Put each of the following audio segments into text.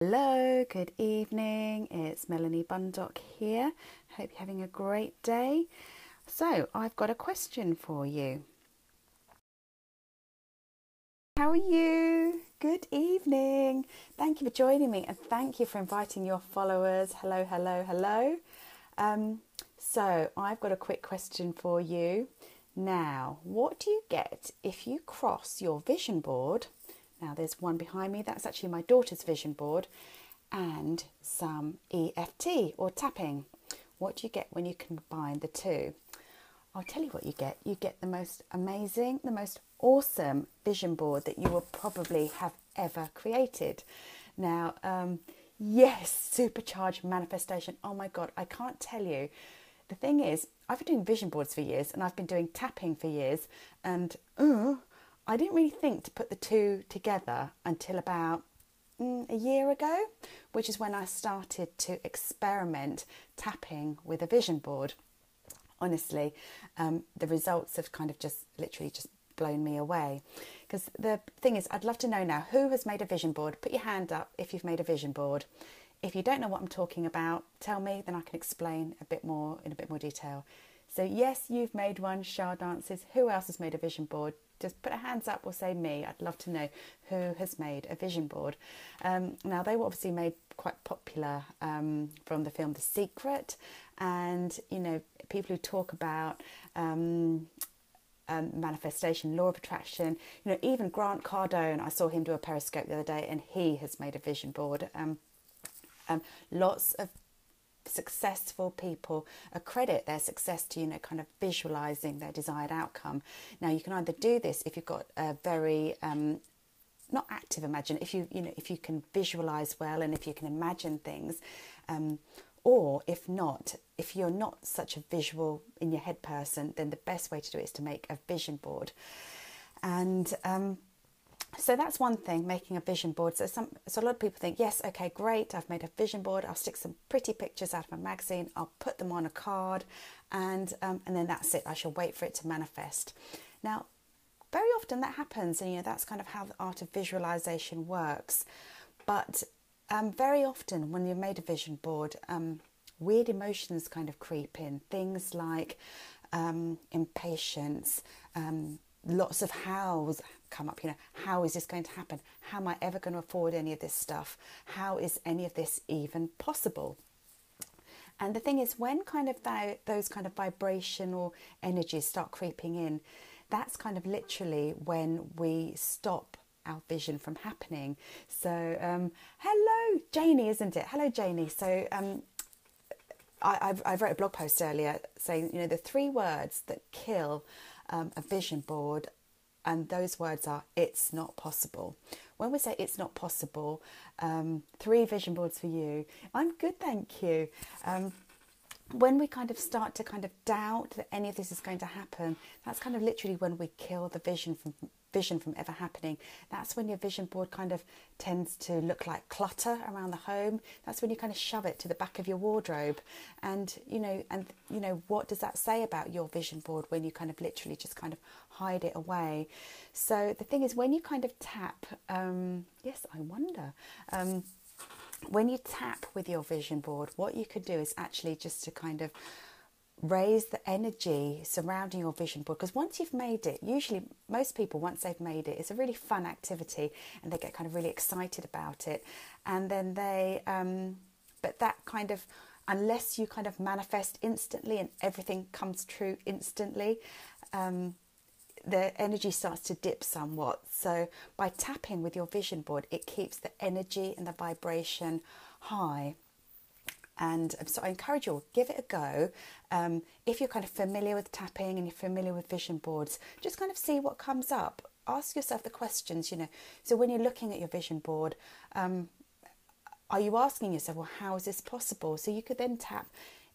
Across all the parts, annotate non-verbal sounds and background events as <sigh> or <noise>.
Hello, good evening. It's Melanie Bundock here. Hope you're having a great day. So, I've got a question for you. How are you? Good evening. Thank you for joining me and thank you for inviting your followers. Hello, hello, hello. Um, so, I've got a quick question for you. Now, what do you get if you cross your vision board? Now, there's one behind me, that's actually my daughter's vision board, and some EFT or tapping. What do you get when you combine the two? I'll tell you what you get. You get the most amazing, the most awesome vision board that you will probably have ever created. Now, um, yes, supercharged manifestation. Oh my God, I can't tell you. The thing is, I've been doing vision boards for years and I've been doing tapping for years, and uh, I didn't really think to put the two together until about mm, a year ago, which is when I started to experiment tapping with a vision board. Honestly, um, the results have kind of just literally just blown me away. Because the thing is, I'd love to know now who has made a vision board. Put your hand up if you've made a vision board. If you don't know what I'm talking about, tell me, then I can explain a bit more in a bit more detail. So, yes, you've made one, Shah Dances. Who else has made a vision board? Just put a hands up or say me. I'd love to know who has made a vision board. Um, now, they were obviously made quite popular um, from the film The Secret, and you know, people who talk about um, um, manifestation, law of attraction. You know, even Grant Cardone, I saw him do a Periscope the other day, and he has made a vision board. Um, um, lots of successful people accredit their success to you know kind of visualizing their desired outcome. Now you can either do this if you've got a very um, not active imagine if you you know if you can visualize well and if you can imagine things um, or if not if you're not such a visual in your head person then the best way to do it is to make a vision board. And um, so that's one thing making a vision board. So some so a lot of people think yes okay great i've made a vision board i'll stick some pretty pictures out of a magazine i'll put them on a card and um, and then that's it i shall wait for it to manifest. Now very often that happens and you know that's kind of how the art of visualization works. But um, very often when you've made a vision board um, weird emotions kind of creep in. Things like um, impatience um, lots of hows come up. You know, how is this going to happen? How am I ever going to afford any of this stuff? How is any of this even possible? And the thing is, when kind of that, those kind of vibrational energies start creeping in, that's kind of literally when we stop our vision from happening. So, um, hello, Janie, isn't it? Hello, Janie. So, um, I, I've, I wrote a blog post earlier saying, you know, the three words that kill um, a vision board, and those words are it's not possible. When we say it's not possible, um, three vision boards for you. I'm good, thank you. Um, when we kind of start to kind of doubt that any of this is going to happen, that's kind of literally when we kill the vision from vision from ever happening. That's when your vision board kind of tends to look like clutter around the home. That's when you kind of shove it to the back of your wardrobe. And you know, and you know, what does that say about your vision board when you kind of literally just kind of hide it away? So the thing is, when you kind of tap, um, yes, I wonder. Um, when you tap with your vision board, what you could do is actually just to kind of raise the energy surrounding your vision board because once you've made it usually most people once they've made it it's a really fun activity and they get kind of really excited about it. And then they um, but that kind of unless you kind of manifest instantly and everything comes true instantly um, the energy starts to dip somewhat. So by tapping with your vision board it keeps the energy and the vibration high and um, so I encourage you all, give it a go. Um, if you're kind of familiar with tapping and you're familiar with vision boards, just kind of see what comes up. Ask yourself the questions, you know. So when you're looking at your vision board, um, are you asking yourself, well, how is this possible? So you could then tap,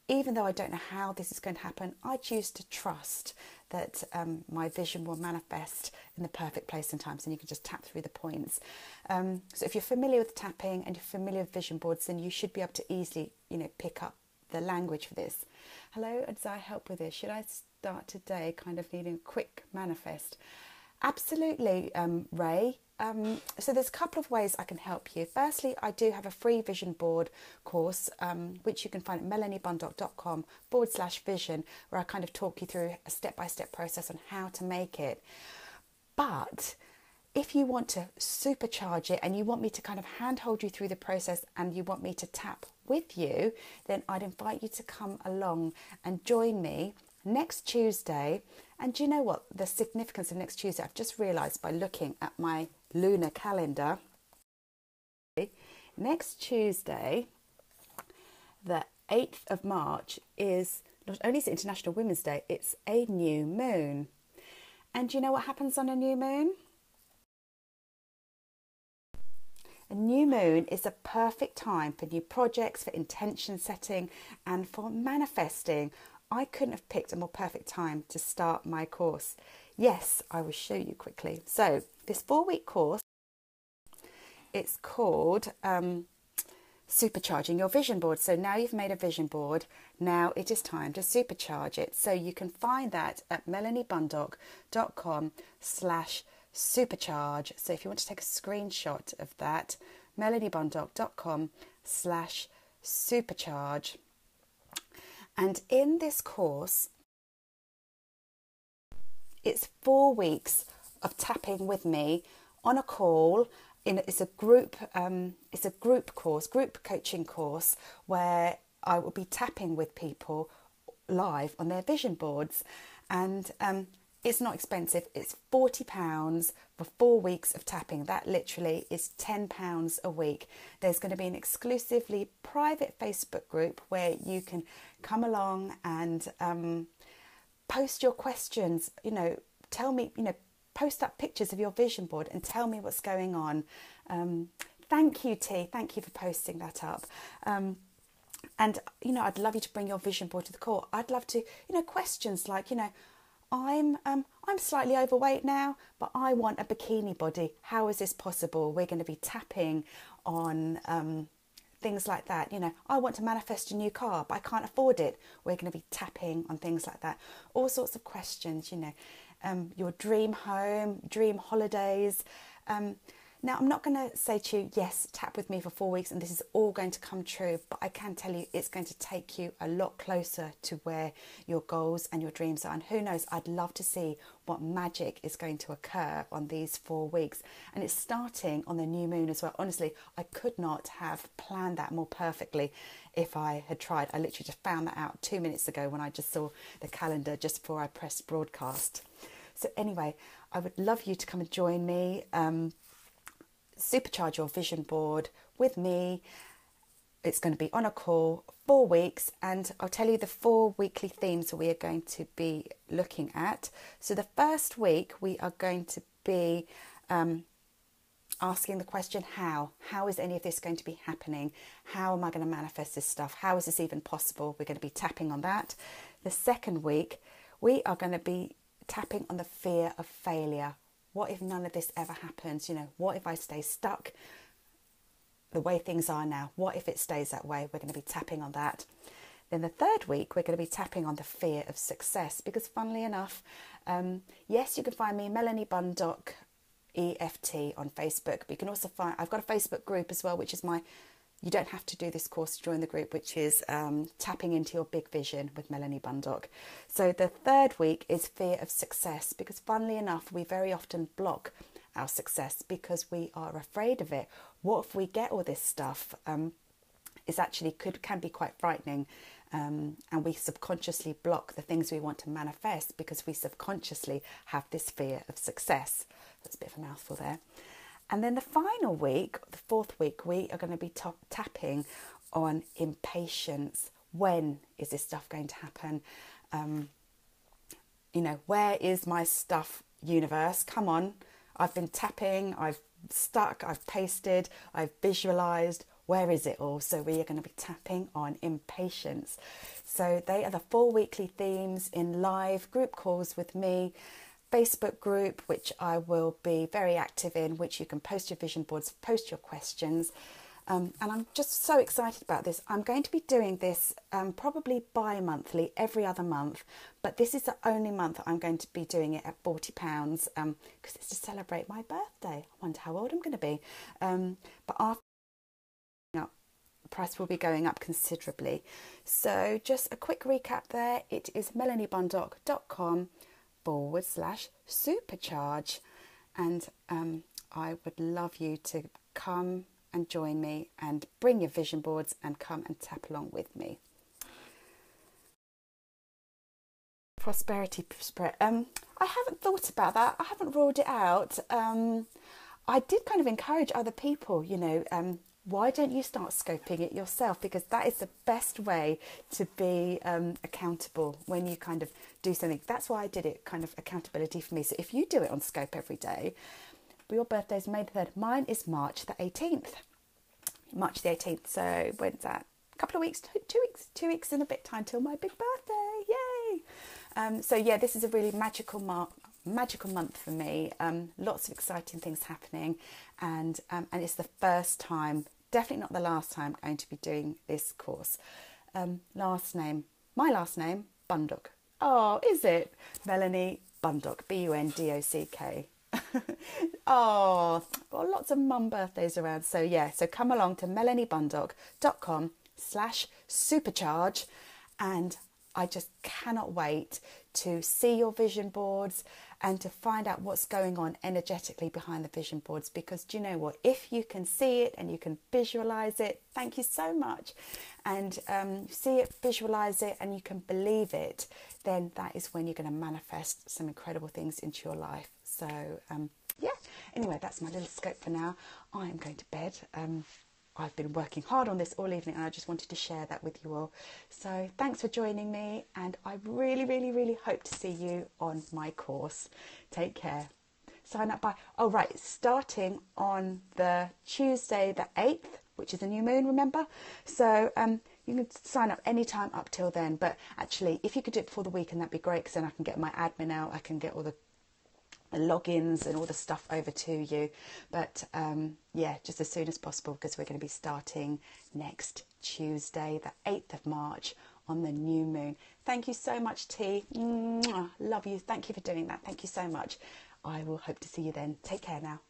even though I don't know how this is going to happen, I choose to trust that um, my vision will manifest in the perfect place and times, and you can just tap through the points. Um, so if you're familiar with tapping and you're familiar with vision boards, then you should be able to easily, you know, pick up the language for this. Hello, does I help with this? Should I start today kind of needing a quick manifest? Absolutely, um, Ray. Um, so there's a couple of ways I can help you. Firstly, I do have a free vision board course, um, which you can find at melaniebundock.com forward slash vision, where I kind of talk you through a step by step process on how to make it. But if you want to supercharge it and you want me to kind of handhold you through the process and you want me to tap with you, then I'd invite you to come along and join me next Tuesday. And do you know what? The significance of next Tuesday, I've just realised by looking at my lunar calendar. Next Tuesday, the 8th of March, is not only is it International Women's Day, it's a new moon. And do you know what happens on a new moon? A new moon is a perfect time for new projects, for intention setting, and for manifesting. I couldn't have picked a more perfect time to start my course. Yes, I will show you quickly. So, this four week course, it's called um, Supercharging Your Vision Board. So, now you've made a vision board, now it is time to supercharge it. So, you can find that at melaniebundock.com slash supercharge. So if you want to take a screenshot of that, melaniebundock.com slash supercharge. And in this course, it's four weeks of tapping with me on a call. In, it's a group. Um, it's a group course, group coaching course, where I will be tapping with people live on their vision boards, and um, it's not expensive. It's £40 for four weeks of tapping. That literally is £10 a week. There's going to be an exclusively private Facebook group where you can come along and um, post your questions. You know, tell me, you know, post up pictures of your vision board and tell me what's going on. Um, thank you, T. Thank you for posting that up. Um, and you know, I'd love you to bring your vision board to the call. I'd love to, you know, questions like, you know, I'm um, I'm slightly overweight now, but I want a bikini body. How is this possible? We're going to be tapping on um, things like that. You know, I want to manifest a new car, but I can't afford it. We're going to be tapping on things like that. All sorts of questions. You know, um, your dream home, dream holidays. Now, I'm not going to say to you, yes, tap with me for four weeks and this is all going to come true, but I can tell you it's going to take you a lot closer to where your goals and your dreams are. And who knows, I'd love to see what magic is going to occur on these four weeks. And it's starting on the new moon as well. Honestly, I could not have planned that more perfectly if I had tried. I literally just found that out two minutes ago when I just saw the calendar just before I pressed broadcast. So, anyway, I would love you to come and join me. Um, supercharge your vision board with me. It's going to be on a call, four weeks, and I'll tell you the four weekly themes we are going to be looking at. So, the first week, we are going to be um, asking the question how? How is any of this going to be happening? How am I going to manifest this stuff? How is this even possible? We're going to be tapping on that. The second week, we are going to be tapping on the fear of failure. What if none of this ever happens? You know, what if I stay stuck the way things are now? What if it stays that way? We're going to be tapping on that. Then the third week, we're going to be tapping on the fear of success because, funnily enough, um, yes, you can find me, Melanie Bundock EFT on Facebook, but you can also find, I've got a Facebook group as well, which is my you don't have to do this course to join the group, which is um, tapping into your big vision with Melanie Bundock. So the third week is fear of success because, funnily enough, we very often block our success because we are afraid of it. What if we get all this stuff? Um, is actually could can be quite frightening, um, and we subconsciously block the things we want to manifest because we subconsciously have this fear of success. That's a bit of a mouthful there. And then the final week, the fourth week, we are going to be top, tapping on impatience. When is this stuff going to happen? Um, you know, where is my stuff, universe? Come on. I've been tapping, I've stuck, I've pasted, I've visualized. Where is it all? So, we are going to be tapping on impatience. So, they are the four weekly themes in live group calls with me. Facebook group, which I will be very active in, which you can post your vision boards, post your questions. Um, and I'm just so excited about this. I'm going to be doing this um, probably bi monthly, every other month, but this is the only month I'm going to be doing it at £40 because um, it's to celebrate my birthday. I wonder how old I'm going to be. Um, but after the price will be going up considerably. So, just a quick recap there it is melaniebundock.com forward slash supercharge. And um, I would love you to come and join me and bring your vision boards and come and tap along with me. Prosperity spread. Um, I haven't thought about that. I haven't ruled it out. Um, I did kind of encourage other people, you know, um, why don't you start scoping it yourself? Because that is the best way to be um, accountable when you kind of do something. That's why I did it, kind of accountability for me. So if you do it on scope every day, your birthday is May the 3rd. Mine is March the 18th. March the 18th. So when's that? A couple of weeks, two, weeks, two weeks and a bit time till my big birthday. Yay! Um, so yeah, this is a really magical mark, magical month for me. Um, lots of exciting things happening, and um, and it's the first time, definitely not the last time, I'm going to be doing this course. Um, last name, my last name, Bundock. Oh, is it Melanie Bundock? B U N D O C K. <laughs> oh, got lots of mum birthdays around. So yeah, so come along to melaniebundock.com slash supercharge and I just cannot wait to see your vision boards and to find out what's going on energetically behind the vision boards because do you know what if you can see it and you can visualize it thank you so much and um, see it visualize it and you can believe it then that is when you're going to manifest some incredible things into your life so, um, yeah, anyway, that's my little scope for now. I am going to bed. Um, I've been working hard on this all evening and I just wanted to share that with you all. So, thanks for joining me, and I really, really, really hope to see you on my course. Take care. Sign up by, oh, right, starting on the Tuesday, the 8th, which is a new moon, remember? So, um, you can sign up anytime up till then. But actually, if you could do it before the weekend, that'd be great because then I can get my admin out, I can get all the the logins and all the stuff over to you. But um, yeah, just as soon as possible because we're going to be starting next Tuesday, the 8th of March, on the new moon. Thank you so much, T. Mwah. Love you. Thank you for doing that. Thank you so much. I will hope to see you then. Take care now.